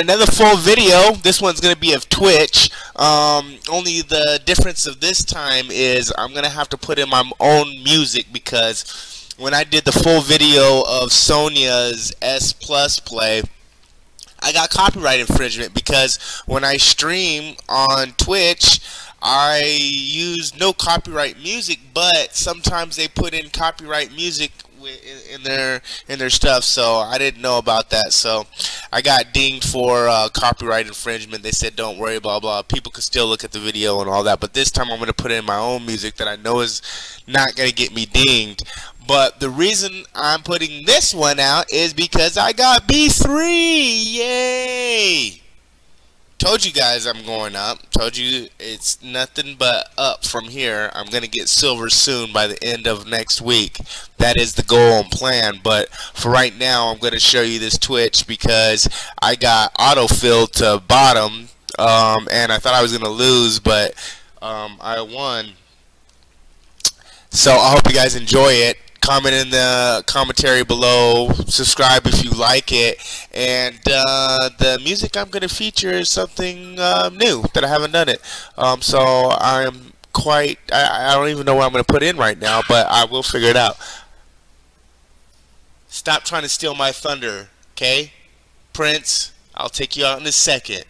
another full video. This one's going to be of Twitch. Um, only the difference of this time is I'm going to have to put in my own music because when I did the full video of Sona's S Plus play, I got copyright infringement because when I stream on Twitch, I use no copyright music, but sometimes they put in copyright music in their in their stuff so I didn't know about that. So I got dinged for uh, copyright infringement. They said don't worry blah blah. People could still look at the video and all that but this time I'm gonna put in my own music that I know is not gonna get me dinged. But the reason I'm putting this one out is because I got B3 yay told you guys I'm going up. Told you it's nothing but up from here. I'm going to get silver soon by the end of next week. That is the goal and plan. But for right now, I'm going to show you this Twitch because I got autofill to bottom. Um, and I thought I was going to lose, but um, I won. So I hope you guys enjoy it comment in the commentary below subscribe if you like it and uh, the music I'm gonna feature is something um, new that I haven't done it. Um, so I'm quite I, I don't even know what I'm gonna put in right now but I will figure it out. Stop trying to steal my thunder okay? Prince I'll take you out in a second.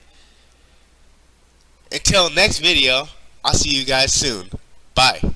Until next video I'll see you guys soon. Bye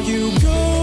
you going?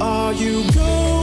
are you going?